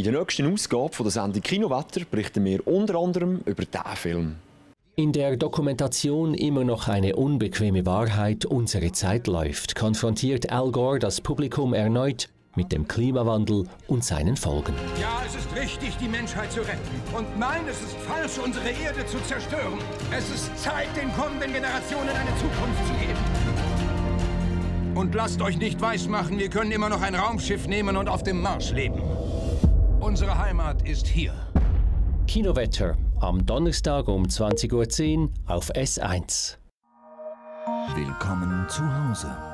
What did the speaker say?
In der nächsten Ausgabe von der Sendung Kinowetter berichten wir unter anderem über diesen Film. In der Dokumentation Immer noch eine unbequeme Wahrheit, unsere Zeit läuft, konfrontiert Al Gore das Publikum erneut mit dem Klimawandel und seinen Folgen. Ja, es ist richtig, die Menschheit zu retten. Und nein, es ist falsch, unsere Erde zu zerstören. Es ist Zeit, den kommenden Generationen eine Zukunft zu geben. Und lasst euch nicht weismachen, wir können immer noch ein Raumschiff nehmen und auf dem Mars leben. Unsere Heimat ist hier. Kinowetter am Donnerstag um 20.10 Uhr auf S1. Willkommen zu Hause.